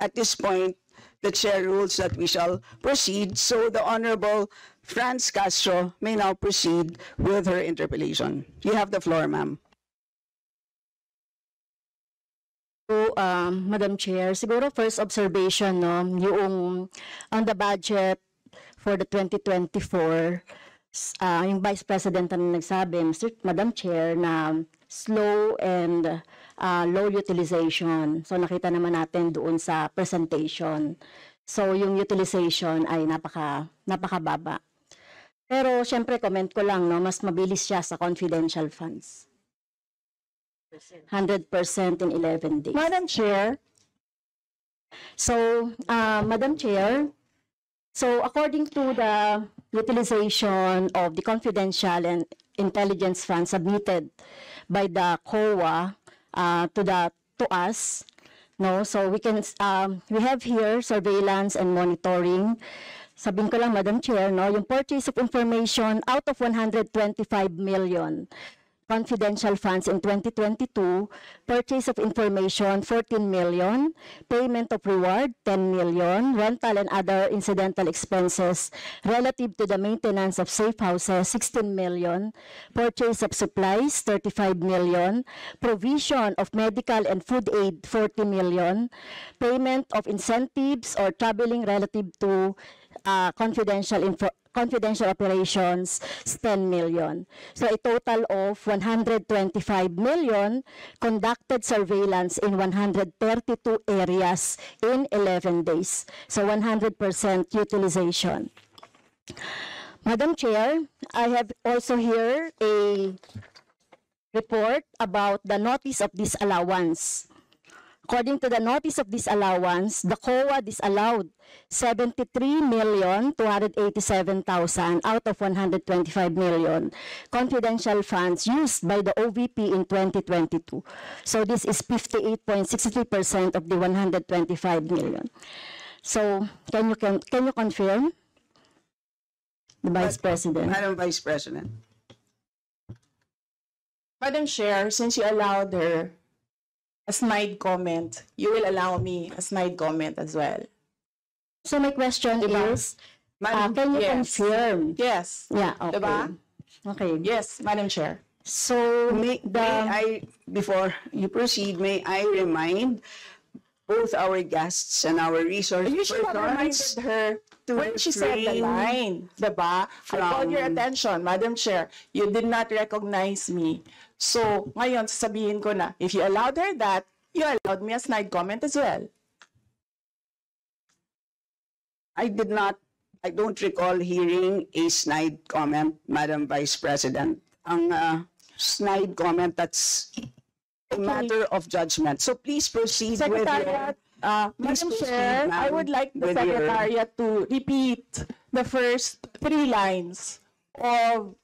at this point, the chair rules that we shall proceed. So the Honorable Franz Castro may now proceed with her interpellation. You have the floor, ma'am. So, um, Madam Chair, siguro first observation, no, yung on the budget for the 2024, s- ah, yung Vice President na nagsabi, Mr. Madam Chair, na slow and ah, low utilization. So, nakita naman natin doon sa presentation. So, yung utilization ay napaka, napakababa. Pero, syempre, comment ko lang, no, mas mabilis siya sa confidential funds. 100% in 11 days. Madam Chair, So, uh, Madam Chair, so according to the utilization of the confidential and intelligence fund submitted by the COA uh, to the to us, no, so we can um, we have here surveillance and monitoring. Sabihin ko lang, Madam Chair, no, yung purchase of information out of 125 million confidential funds in 2022, purchase of information 14 million, payment of reward 10 million, rental and other incidental expenses relative to the maintenance of safe houses 16 million, purchase of supplies 35 million, provision of medical and food aid 40 million, payment of incentives or traveling relative to uh, confidential info confidential operations is 10 million. So a total of 125 million conducted surveillance in 132 areas in 11 days. So 100% utilization. Madam Chair, I have also here a report about the notice of disallowance. According to the notice of disallowance, the COA disallowed 73,287,000 out of 125 million confidential funds used by the OVP in 2022. So this is 58.63% of the 125 million. So can you can, can you confirm? The Vice President. Madam Vice President. Madam Chair, since you allowed her a snide comment, you will allow me a snide comment as well. So my question Diba? is, uh, can you yes. confirm? Yes. Yeah, okay. Diba? Okay. Yes, Madam Chair. So may, the may I, before you proceed, may I remind both our guests and our resource You should have reminded her to when she said the line, diba? I called your attention, Madam Chair. You did not recognize me. So, ngayon, sasabihin ko na, if you allowed her that, you allowed me a snide comment as well. I did not, I don't recall hearing a snide comment, Madam Vice President. Ang uh, snide comment, that's a matter of judgment. So please proceed with your... Uh, Please Madam Chair, I would like the your- Secretariat to repeat the first three lines of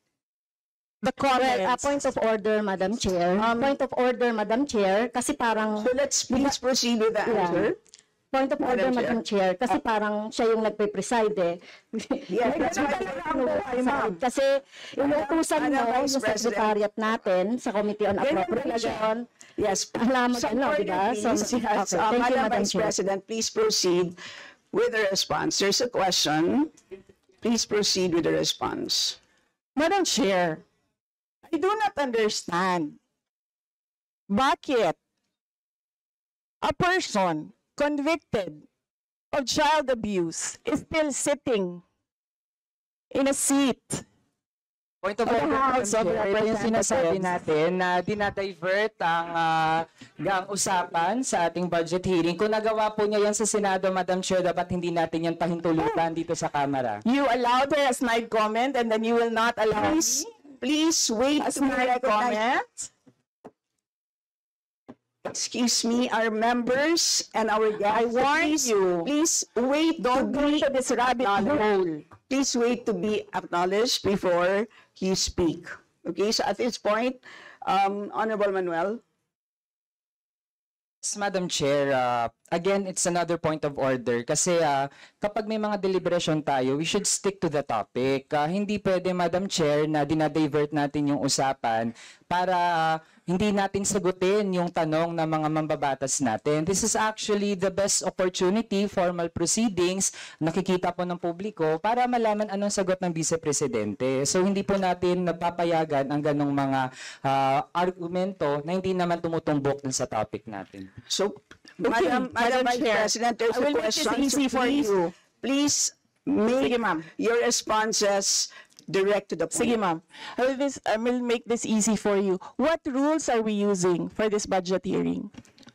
the Well, a comments. point of order, Madam Chair. point of order, Madam Chair, kasi parang So let's please proceed with the Yeah. answer. point of order, Madam Chair. Madam Chair, kasi parang siya yung nagpe-preside eh. Yes, that's why Ay, ma'am. Kasi inuutusan Madam mo yung secretariat natin sa Committee on. Appropriation. Yes. Alam mo, Some ano, di ba? So. Yes, okay, uh, thank you, Madam Madam Vice Chair. President, please proceed with the response. There's a question. Please proceed with the response. Madam Chair, I do not understand. Bakit a person convicted of child abuse is still sitting in a seat Point of the order, House of yung sinasabi natin na dinadivert ang, ang usapan sa ating budget hearing. Kung nagawa po niya yan sa Senado, Madam Chair, dapat hindi natin yan pahintulutan dito sa Kamara. You allowed her a snide comment and then you will not allow Please, me please wait a to be snide recognized. comment? Excuse me, our members and our guests. I warn please, you. Please wait Don't to be into this rabbit hole. please wait to be acknowledged before you speak. Okay, so at this point, um, Honorable Manuel. Yes, Madam Chair, uh, again, it's another point of order kasi uh, kapag may mga deliberation tayo, we should stick to the topic. Uh, hindi pwede, Madam Chair, na dinadivert natin yung usapan para hindi natin sagutin yung tanong ng mga mambabatas natin. This is actually the best opportunity, formal proceedings, nakikita po ng publiko para malaman anong sagot ng Vice Presidente. So hindi po natin napapayagan ang ganong mga ah, argumento na hindi naman tumutumbok dun sa topic natin. So, Madam, Madam Madam Vice Chair, President, there's I a will make this question. easy So for please- you. Please make Sige, your responses direct to the point. Sige, ma'am. I will, this, I will make this easy for you. What rules are we using for this budget hearing?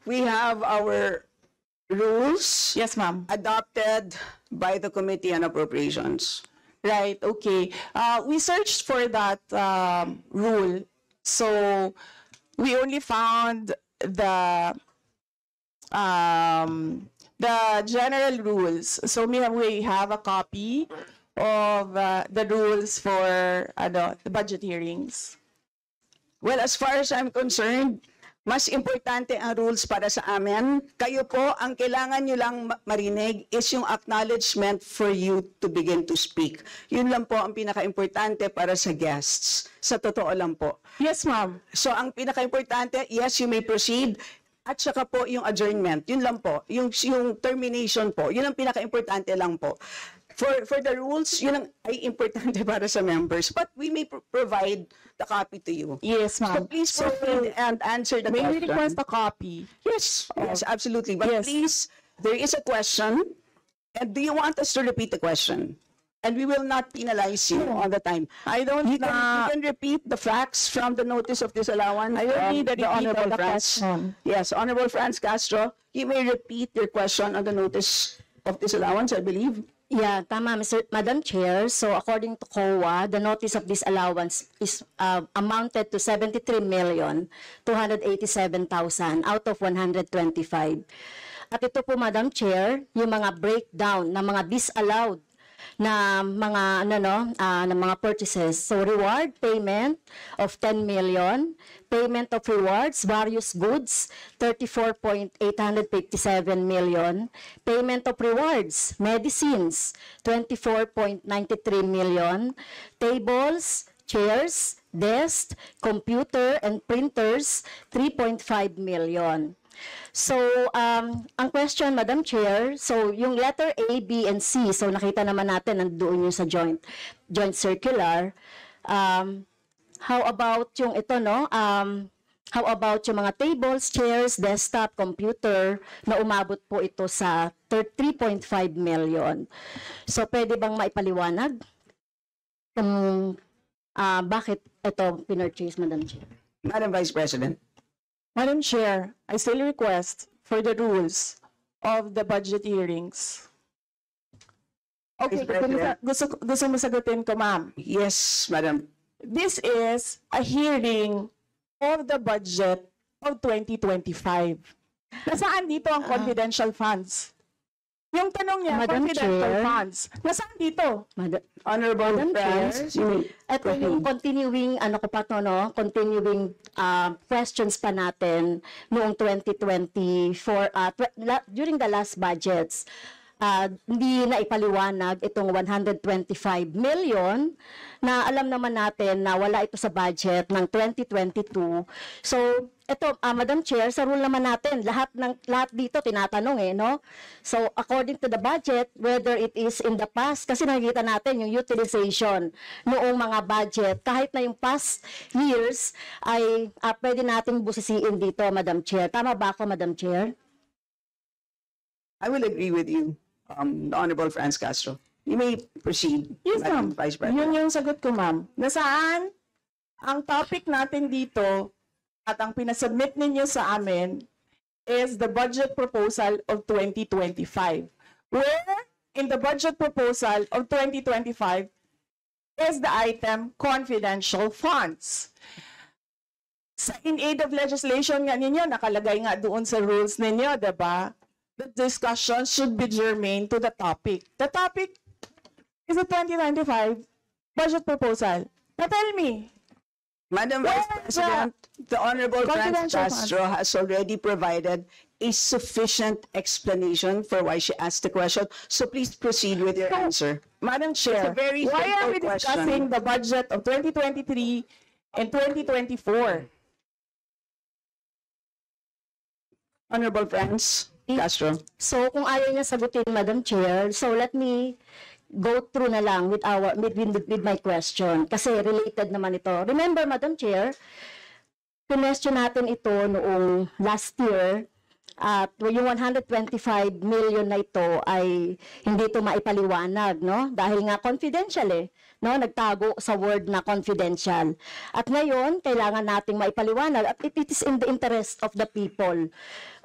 We have our rules Yes, ma'am. adopted by the Committee on Appropriations. Right, okay. Uh, we searched for that um, rule. So we only found the um, the general rules. So we have, we have a copy of uh, the rules for ano, the budget hearings. Well, as far as I'm concerned, mas importante ang rules para sa amin. Kayo po, ang kailangan nyo lang ma- marinig is yung acknowledgement for you to begin to speak. Yun lang po ang pinaka-importante para sa guests. Sa totoo lang po. Yes, ma'am. So ang pinaka-importante, yes, you may proceed. At saka po yung adjournment, yun lang po. Yung, yung termination po, yun ang pinaka-importante lang po. For, for the rules, yun ang ay importante para sa members. But we may pro- provide the copy to you. Yes, So ma'am. please proceed and answer the May we question. request a copy? Yes, yes, absolutely. But Yes. please, there is a question. And do you want us to repeat the question? And we will not penalize you on the time. I don't You can, you can repeat the facts from the notice of disallowance. I don't need the Honorable question. Yes, Honorable Franz Castro, you may repeat your question on the notice of disallowance, I believe. Yeah, tama, Mr. Madam Chair. So according to COA, the notice of disallowance is uh, amounted to 73 million 287,000 out of 125. At ito po, Madam Chair, yung mga breakdown ng mga disallowed na mga ano no, ah, na mga purchases. So reward payment of 10 million, payment of rewards, various goods, 34.857 million, payment of rewards, medicines, 24.93 million, tables, chairs, desks, computer and printers, 3.5 million. So, um, ang question, Madam Chair, so yung letter A, B, and C, so nakita naman natin nandoon yung sa joint, joint circular. Um, how about yung ito, no? Um, how about yung mga tables, chairs, desktop, computer, na umabot po ito sa thir- 3.5 million. So, pwede bang maipaliwanag kung ah, bakit ito pinurchase, Madam Chair? Madam Vice President. Madam Chair, I still request for the rules of the budget hearings. Okay, gusto mo, President. sa- gusto, gusto mo sagutin ko, ma'am. Yes, Madam. This is a hearing of the budget of 2025. Nasaan dito ang confidential funds? Yung tanong niya, Madam confidential Chair. funds. Nasaan dito? Madam, Honorable Madam Chair, Franz, you may Ito yung continuing, ano ko pa to, no? Continuing uh, questions pa natin noong 2024, uh, tw- la- during the last budgets. Uh, hindi na ipaliwanag itong 125 million na alam naman natin na wala ito sa budget ng 2022. So, ito, ah, Madam Chair, sa rule naman natin, lahat ng lahat dito tinatanong eh, no? So, according to the budget, whether it is in the past, kasi nakikita natin yung utilization noong mga budget, kahit na yung past years, ay ah, pwede nating busisiin dito, Madam Chair. Tama ba ako, Madam Chair? I will agree with you, um, Honorable Franz Castro. You may proceed, Yes, Madam ma'am. Vice Yun President. yung sagot ko, ma'am. Nasaan ang topic natin dito at ang pinasubmit ninyo sa amin is the budget proposal of 2025. Where in the budget proposal of 2025 is the item confidential funds. Sa in aid of legislation nga ninyo, nakalagay nga doon sa rules ninyo, 'di ba? The discussion should be germane to the topic. The topic is the 2025 budget proposal. Now tell me, Madam Vice President, the Honorable Franz. Castro has already provided a sufficient explanation for why she asked the question. So please proceed with your answer. Madam Chair, why are we question. discussing the budget of 2023 and 2024? Honorable friends, Castro. So kung ayaw niya sagutin, Madam Chair, so let me go through na lang with our with, with, with my question kasi related naman ito. Remember, Madam Chair, question natin ito noong last year at yung 125 million na ito ay hindi ito maipaliwanag, no? Dahil nga confidential eh, no? Nagtago sa word na confidential. At ngayon, kailangan nating maipaliwanag at it, it is in the interest of the people.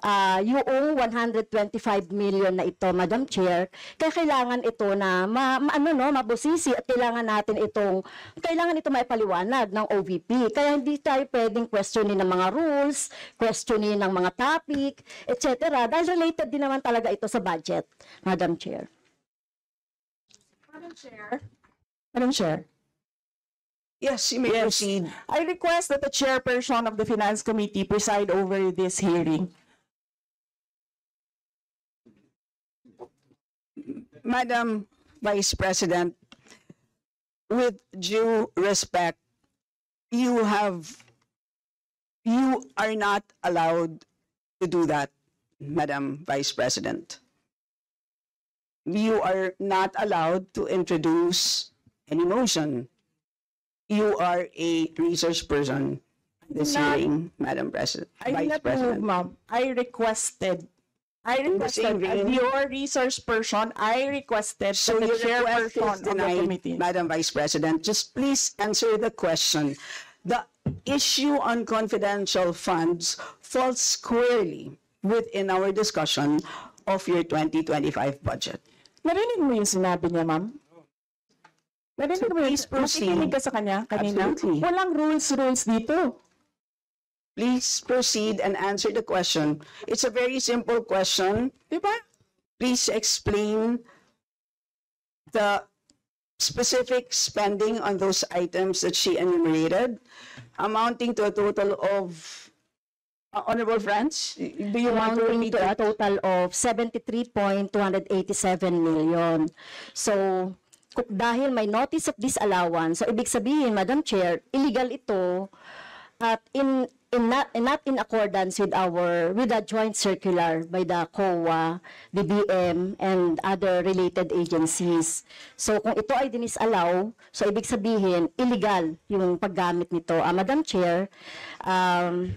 Ah, yung 125 million na ito, Madam Chair, kaya kailangan ito na ma, ma- ano no, mabusisi at kailangan natin itong kailangan ito maipaliwanag ng OVP. Kaya hindi tayo pwedeng questionin ng mga rules, questionin ng mga topic, etc. Dahil related din naman talaga ito sa budget, Madam Chair. Madam Chair. Madam Chair. Yes, you may Yes. proceed. I request that the chairperson of the Finance Committee preside over this hearing. Madam Vice President, with due respect, you have, you are not allowed to do that, Madam Vice President. You are not allowed to introduce any motion. You are a research person this Not- hearing, Madam President, I Vice not move, President. ma'am. I requested. I In the same requested, as your research person, I requested So the your request is chairperson of the committee. Madam Vice President. Just please answer the question. The issue on confidential funds falls squarely within our discussion of your 2025 budget. Narinig mo yung sinabi niya, ma'am? Narinig So mo proceed. nakikinig ka sa kanya kanina? Absolutely. Walang rules, rules dito. Please proceed and answer the question. It's a very simple question. Di ba? Please explain the specific spending on those items that she enumerated, amounting to a total of, uh, honorable friends, do you want to repeat to a total of 73.287 million. So, kung- dahil may notice of disallowance, so ibig sabihin, Madam Chair, illegal ito at in in not, in not in accordance with our with the joint circular by the COA, DBM and other related agencies. So kung ito ay dinisallow, so ibig sabihin illegal yung paggamit nito. Ah, Madam Chair, um,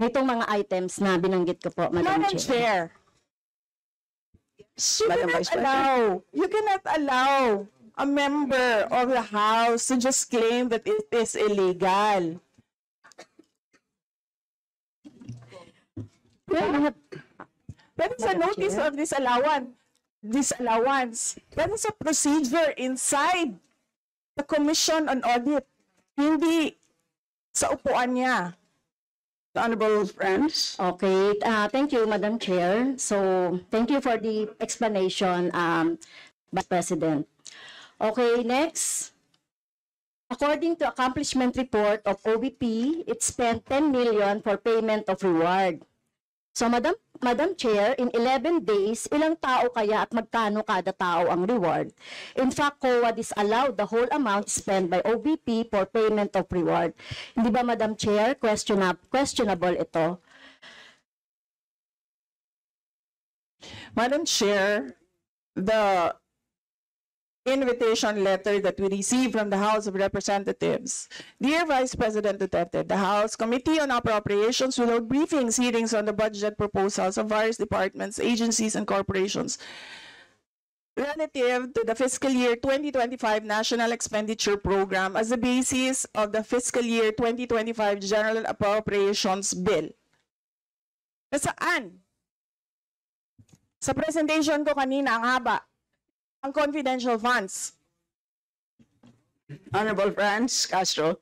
nitong mga items na binanggit ko po, Madam, Madam Chair. Chair, you Madam cannot Vice allow, you cannot allow a member of the House to just claim that it is illegal. Yeah, That is a notice of disallowance. Disallowance. That is a procedure inside the Commission on Audit. Hindi sa upuan niya. Honorable friends, Okay, uh, thank you, Madam Chair. So, thank you for the explanation, um, Vice President. Okay, next. According to accomplishment report of OBP, it spent 10 million for payment of reward. So, Madam, Madam Chair, in 11 days, ilang tao kaya at magkano kada tao ang reward? In fact, COA disallowed the whole amount spent by OBP for payment of reward. Hindi ba, Madam Chair, questionable, ito? Madam Chair, the invitation letter that we received from the House of Representatives. Dear Vice President Duterte, the House Committee on Appropriations will hold briefings, hearings on the budget proposals of various departments, agencies, and corporations relative to the fiscal year 2025 National Expenditure Program as the basis of the fiscal year 2025 General Appropriations Bill. Nasaan? Sa presentation ko kanina, ang haba, confidential funds. honorable friends, Castro,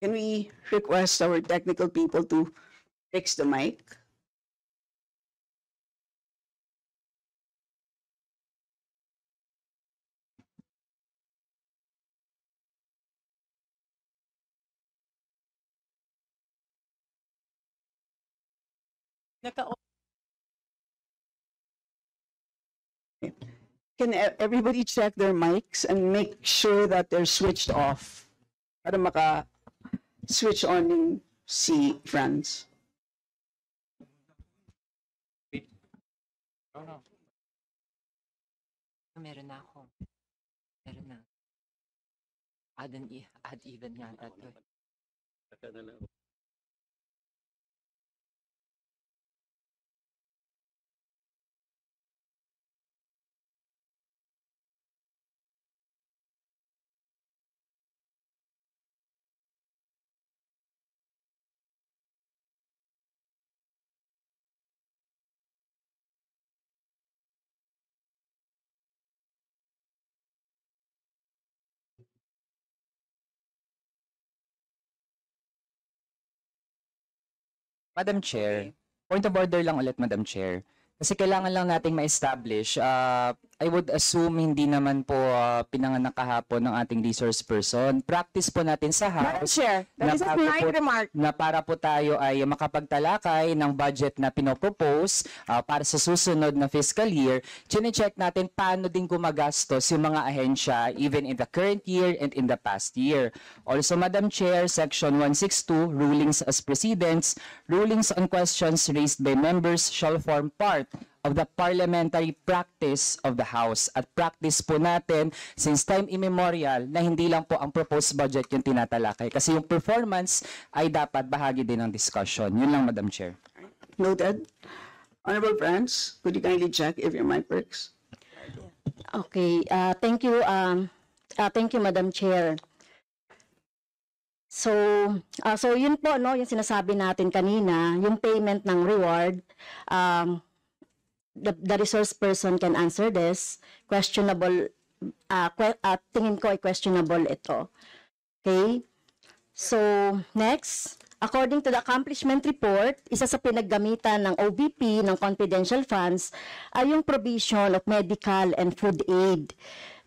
can we request our technical people to fix the mic? Naka- Can e- everybody check their mics and make sure that they're switched off? Para maka switch on yung si Franz. Meron na ako. Meron na. Add, and e- add even yata to. Madam Chair, point of order lang ulit, Madam Chair. Kasi kailangan lang nating ma-establish, uh, I would assume hindi naman po uh, pinanganak kahapon ng ating resource person. Practice po natin sa Madam House Chair, that is polite po- remark. na para po tayo ay makapagtalakay ng budget na pinopropose uh, para sa susunod na fiscal year, chine-check natin paano din gumagastos yung mga ahensya even in the current year and in the past year. Also, Madam Chair, Section 162, Rulings as Precedents, rulings on questions raised by members shall form part of the parliamentary practice of the House. At practice po natin since time immemorial na hindi lang po ang proposed budget yung tinatalakay. Kasi yung performance ay dapat bahagi din ng discussion. Yun lang, Madam Chair. Noted. Honorable Franz, could you kindly check if your mic works? Okay, uh, thank you, um, uh, thank you, Madam Chair. So, uh, so yun po, no, yung sinasabi natin kanina, yung payment ng reward, um, the, the resource person can answer this. Questionable, uh, que- uh, tingin ko ay questionable ito. Okay? So, next, according to the accomplishment report, isa sa pinaggamitan ng OVP ng confidential funds ay yung provision of medical and food aid.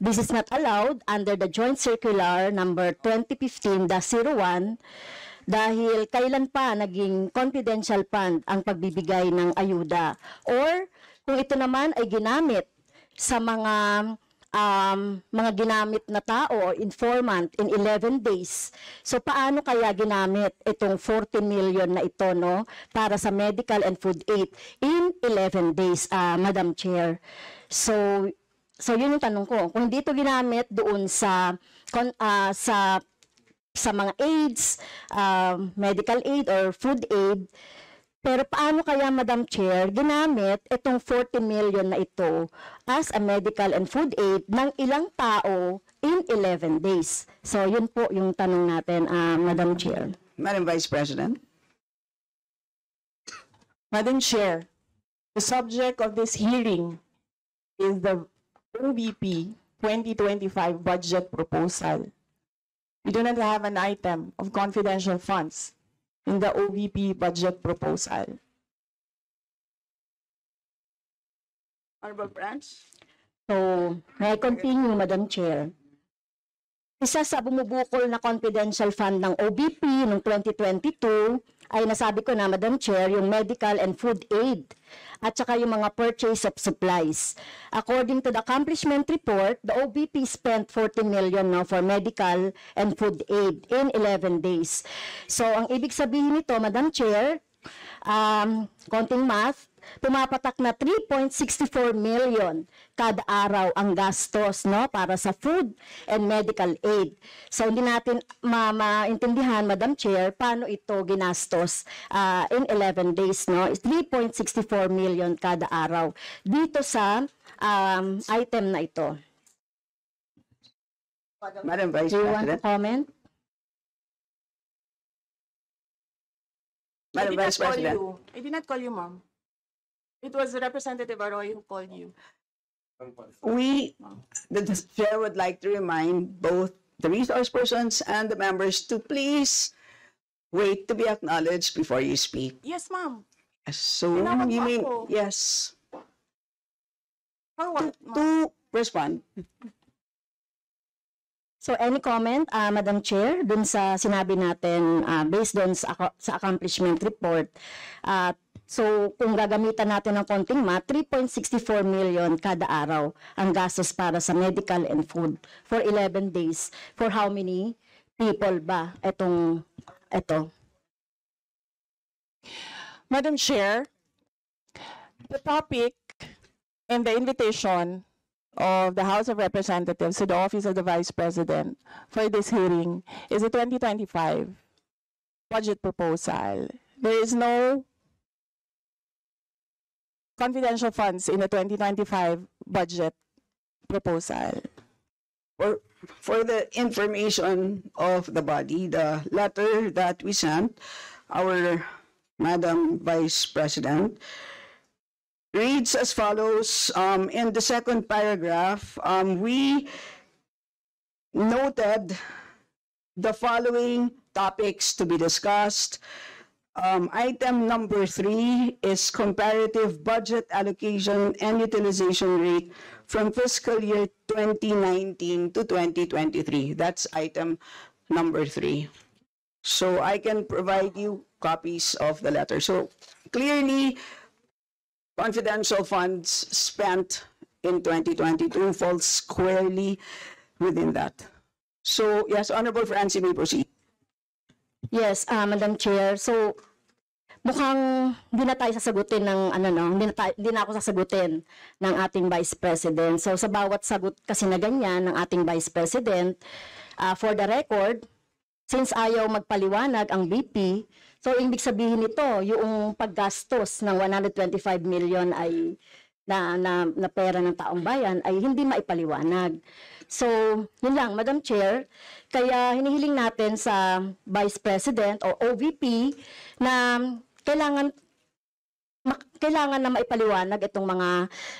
This is not allowed under the Joint Circular number 2015-01 dahil kailan pa naging confidential fund ang pagbibigay ng ayuda or kung ito naman ay ginamit sa mga um, mga ginamit na tao or informant in 11 days. So paano kaya ginamit itong 40 million na ito no para sa medical and food aid in 11 days, ah, Madam Chair. So so yun yung tanong ko. Kung hindi ito ginamit doon sa ah, sa sa mga aids, um, medical aid or food aid, pero paano kaya, Madam Chair, ginamit itong 40 million na ito as a medical and food aid ng ilang tao in 11 days? So, yun po yung tanong natin, ah, Madam Chair. Madam Vice President? Madam Chair, the subject of this hearing is the OVP 2025 budget proposal. We do not have an item of confidential funds in the OVP budget proposal. Honorable Franz? So, may I continue, Madam Chair? Isa sa bumubukol na confidential fund ng OBP noong 2022 ay nasabi ko na, Madam Chair, yung medical and food aid at saka yung mga purchase of supplies. According to the accomplishment report, the OBP spent 40 million no, for medical and food aid in 11 days. So, ang ibig sabihin nito, Madam Chair, um, konting math, pumapatak na 3.64 million kada araw ang gastos no para sa food and medical aid. So hindi natin ma maintindihan Madam Chair paano ito ginastos ah, in 11 days no. It's 3.64 million kada araw dito sa um, item na ito. Madam Vice Do you want to President? comment? I Madam did not Vice call President? you. I did not call you, ma'am. It was Representative Arroyo who called you. We, the the chair would like to remind both the resource persons and the members to please wait to be acknowledged before you speak. Yes, ma'am. So, Tinawag you mean, ako. yes, For what, ma'am? to respond. So any comment, ah, Madam Chair, dun sa sinabi natin ah, based dun sa, sa accomplishment report, at So, kung gagamitan natin ng konting math, 3.64 million kada araw ang gastos para sa medical and food for 11 days. For how many people ba itong ito? Madam Chair, the topic and the invitation of the House of Representatives to the Office of the Vice President for this hearing is the 2025 budget proposal. There is no confidential funds in the 2025 budget proposal. For, for the information of the body, the letter that we sent, our Madam Vice President, reads as follows. Um, in the second paragraph, um, we noted the following topics to be discussed. Um, item number three is comparative budget allocation and utilization rate from fiscal year 2019 to 2023. That's item number three. So I can provide you copies of the letter. So clearly, confidential funds spent in 2022 falls squarely within that. So yes, Honorable Francie may proceed. Yes, ah, Madam Chair. So, mukhang hindi na tayo sasagutin ng ano no, hindi na, tayo- hindi na ako sasagutin ng ating Vice President. So, sa bawat sagot kasi na ganyan ng ating Vice President, ah, for the record, since ayaw magpaliwanag ang BP, so ibig sabihin nito, yung paggastos ng 125 million ay na, na, na pera ng taong bayan ay hindi maipaliwanag. So, yun lang, Madam Chair. Kaya hinihiling natin sa Vice President o OVP na kailangan kailangan na maipaliwanag itong mga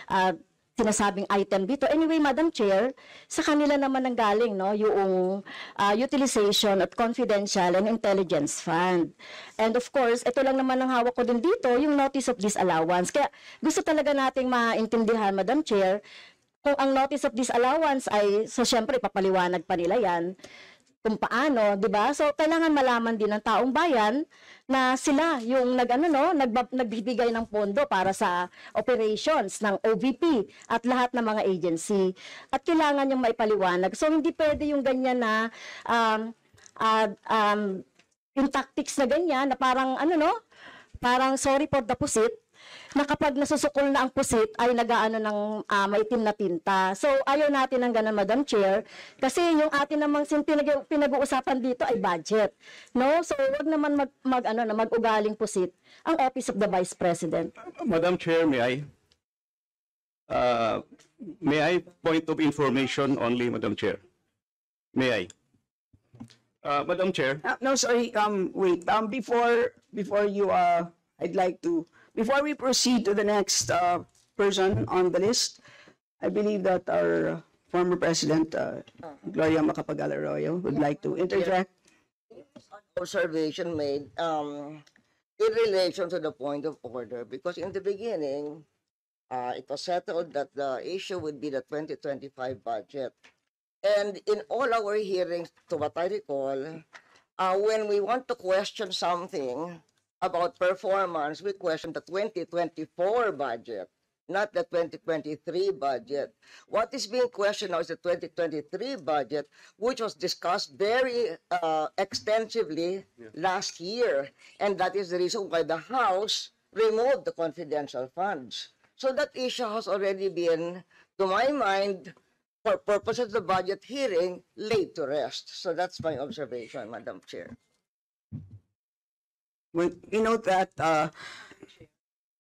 ah, sinasabing item dito. Anyway, Madam Chair, sa kanila naman ang galing no, yung ah, utilization at confidential and intelligence fund. And of course, ito lang naman ang hawak ko din dito, yung notice of disallowance. Kaya gusto talaga nating maintindihan, Madam Chair, kung ang notice of disallowance ay, so syempre, papaliwanag pa nila yan, kung paano, 'di ba? So kailangan malaman din ng taong bayan na sila yung nag ano no, nagbab- nagbibigay ng pondo para sa operations ng OVP at lahat ng mga agency. At kailangan yung maipaliwanag. So hindi pwede yung ganyan na um, ah, um, yung tactics na ganyan na parang ano no, parang sorry for the pusit na kapag nasusukol na ang pusit ay nagaano ng ah, maitim na tinta. So ayaw natin ng ganun, Madam Chair, kasi yung atin namang pinag-uusapan dito ay budget. No? So wag naman mag, mag ano na mag-ugaling pusit ang Office of the Vice President. Madam Chair, may I? Uh, May I point of information only, Madam Chair? May I? Uh, Madam Chair, Uh, no, sorry, um, wait, um, before, before you, uh, I'd like to, before we proceed to the next, uh, person on the list, I believe that our former president, uh, Gloria Macapagal Arroyo would like to interject. observation made um, in relation to the point of order because in the beginning, uh, it was settled that the issue would be the 2025 budget. And in all our hearings, to what I recall, uh, when we want to question something about performance, we question the 2024 budget, not the 2023 budget. What is being questioned now is the 2023 budget, which was discussed very uh, extensively last year. And that is the reason why the House removed the confidential funds. So that issue has already been, to my mind, for purposes of the budget hearing, laid to rest. So that's my observation, Madam Chair. We, we note that, uh,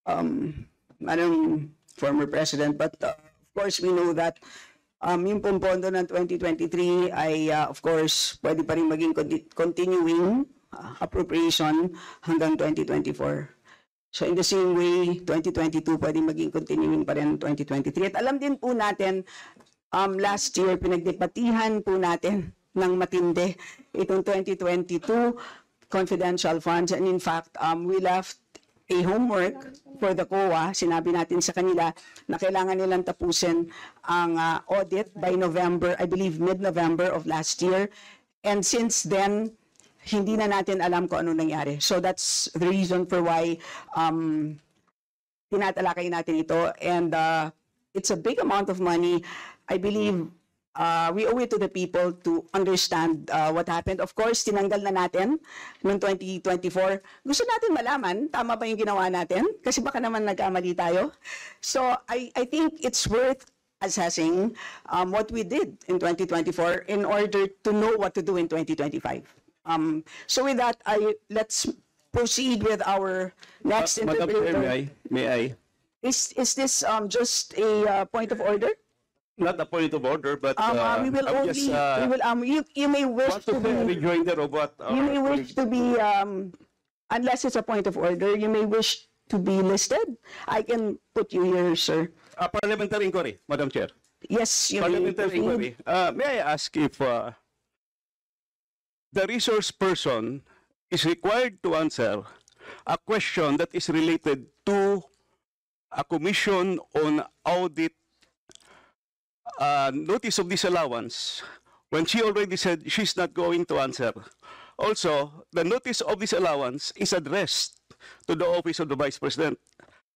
um, Madam former President, but uh, of course, we know that um, yung pong pondo ng 2023 ay, uh, of course, pwede pa rin maging conti- continuing uh, appropriation hanggang 2024. So in the same way, 2022 pwede maging continuing pa rin 2023. At alam din po natin, um, last year, pinagdepatihan po natin ng matindi itong 2022 confidential funds. And in fact, um, we left a homework for the COA. Sinabi natin sa kanila na kailangan nilang tapusin ang uh, audit by November, I believe mid-November of last year. And since then, hindi na natin alam kung ano nangyari. So that's the reason for why um, tinatalakay natin ito. And uh, it's a big amount of money. I believe uh, we owe it to the people to understand uh, what happened. Of course, tinanggal na natin noong 2024. Gusto natin malaman, tama ba yung ginawa natin? Kasi baka naman nagkamali tayo. So I, I think it's worth assessing um, what we did in 2024 in order to know what to do in 2025. Um, so with that, I let's proceed with our next Uh, Madam Chair, may I? May I? Is is this um, just a uh, point of order? Not a point of order, but Um, uh, uh, we will I'm only just, we uh, will um you you may wish to to be rejoinder of what our you may wish to be um unless it's a point of order you may wish to be listed. I can put you here, sir. Uh, parliamentary inquiry, Madam Chair. Yes, you may Parliamentary inquiry. proceed. Uh, may I ask if uh, the resource person is required to answer a question that is related to a commission on audit uh, notice of disallowance when she already said she's not going to answer. Also, the notice of disallowance is addressed to the office of the Vice President.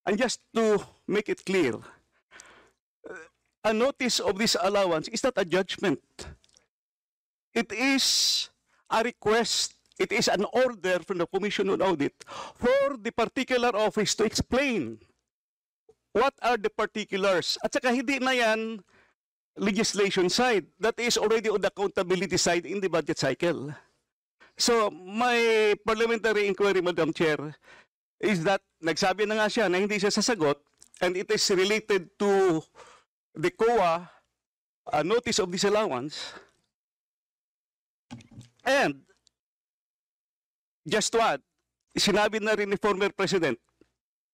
And just to make it clear, a notice of disallowance is not a judgment. It is a request. It is an order from the Commission on Audit for the particular office to explain what are the particulars. At saka hindi na yan legislation side. That is already on the accountability side in the budget cycle. So, my parliamentary inquiry, Madam Chair, is that nagsabi na nga siya na hindi siya sasagot and it is related to the COA uh, notice of disallowance. And just add, sinabi na rin ni former President,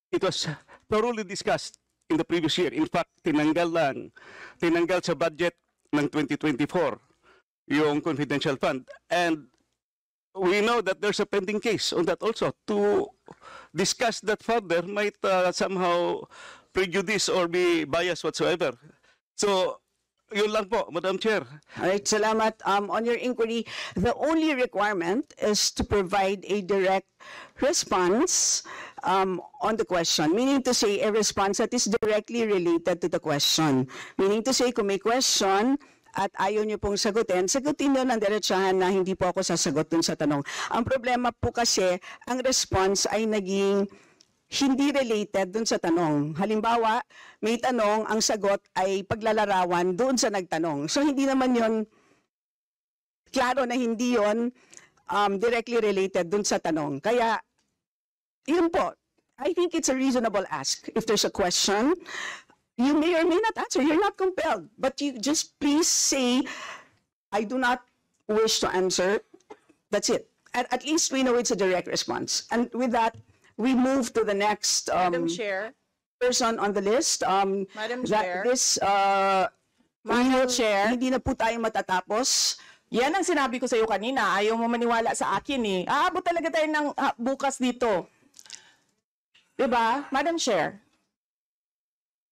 it was thoroughly discussed in the previous year. In fact, tinanggal lang, tinanggal sa budget ng 2024 yung confidential fund. And we know that there's a pending case on that also. To discuss that further might uh, somehow prejudice or be biased whatsoever. So, yun lang po, Madam Chair. All right, salamat. Um, on your inquiry, the only requirement is to provide a direct response um, on the question. Meaning to say, a response that is directly related to the question. Meaning to say, kung may question, at ayaw niyo pong sagutin, sagutin niyo ng diretsahan na hindi po ako sasagot dun sa tanong. Ang problema po kasi, ang response ay naging hindi related dun sa tanong. Halimbawa, may tanong, ang sagot ay paglalarawan doon sa nagtanong. So hindi naman yon klaro na hindi yon um, directly related dun sa tanong. Kaya, yun po, I think it's a reasonable ask. If there's a question, you may or may not answer. You're not compelled. But you just please say, I do not wish to answer. That's it. At, at least we know it's a direct response. And with that, we move to the next Madam um, Chair, person on the list. Um, Madam that Chair. This, uh, Madam Chair. Hindi na po tayo matatapos. yan ang sinabi ko sa iyo kanina. Ayaw mo maniwala sa akin eh. Aabot talaga tayo ng ah, bukas dito. 'Di ba? Madam Chair,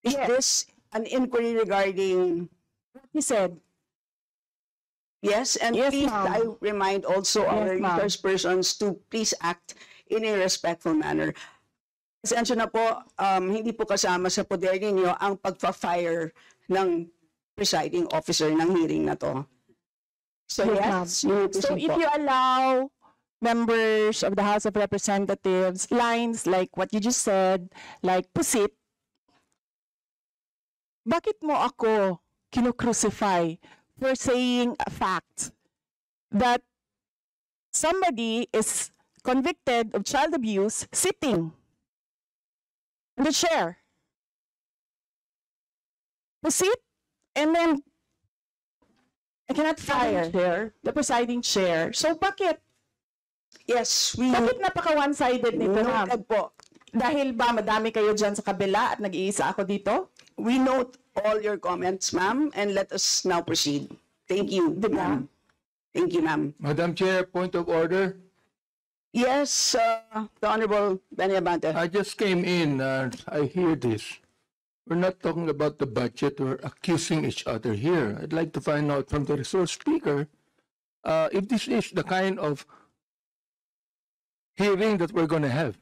Is this an inquiry regarding, he said, yes, and Yes, please. I remind also our Yes, ma'am. resource persons to please act in a respectful manner. Pasensya na po, um, hindi po kasama sa poder ninyo ang pagpa-fire ng presiding officer ng hearing na to. So Yes, yes, So if you allow members of the House of Representatives lines like what you just said, like pusit, bakit mo ako kinukrucify for saying a fact that somebody is convicted of child abuse sitting in the chair? Pusit, and then I cannot fire chair, the presiding chair. So bakit? Yes, we Bakit napaka one-sided nito, ma'am? noted po. Dahil ba madami kayo dyan sa kabila at nag-iisa ako dito? We note all your comments, ma'am, and let us now proceed. Thank you, ma'am. Thank you, ma'am. Madam Chair, point of order. Yes, uh, the Honorable Benny Abante. I just came in, uh, I hear this. We're not talking about the budget, we're accusing each other here. I'd like to find out from the resource speaker, uh, if this is the kind of hearing that we're going to have.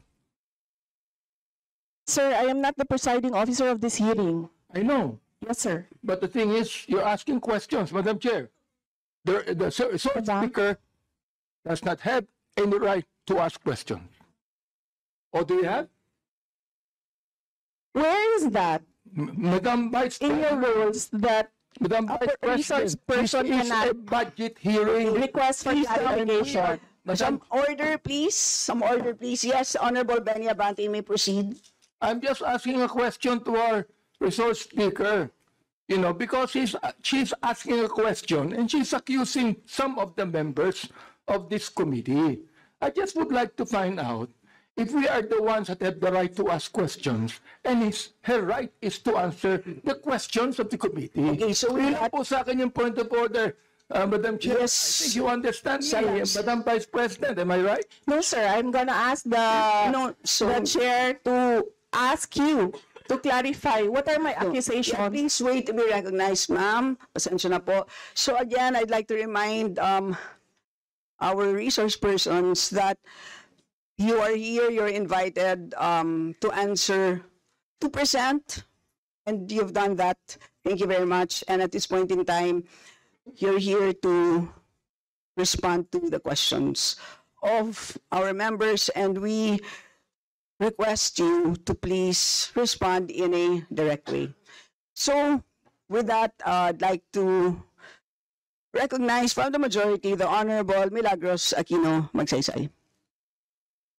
Sir, I am not the presiding officer of this hearing. I know, Yes, sir. but the thing is, you're asking questions, Madam Chair. The, the so Madam? speaker does not have any right to ask questions. Or do you have? Where is that M- Madam Vice in your President, rules that Madam Vice this person is a budget hearing. request for Please, clarification? Some order, please. Some order, please. Yes, Honorable Benny Abante, you may proceed. I'm just asking a question to our resource speaker. You know, because he's, she's asking a question and she's accusing some of the members of this committee. I just would like to find out if we are the ones that have the right to ask questions and his, her right is to answer the questions of the committee. Okay, so we Yun po sa akin yung point of order, uh, Madam Chair. Yes. I think you understand me, Yes. Madam Vice President, am I right? No, sir. I'm gonna ask the, No, so- the chair to ask you to clarify what are my Yeah, accusations. please wait to be recognized, ma'am. Pasensya na po. So again, I'd like to remind um, our resource persons that you are here, you're invited um, to answer 2%, and you've done that. Thank you very much. And at this point in time, you're here to respond to the questions of our members, and we request you to please respond in a direct way. So with that, uh, I'd like to recognize from the majority the Honorable Milagros Aquino Magsaysay.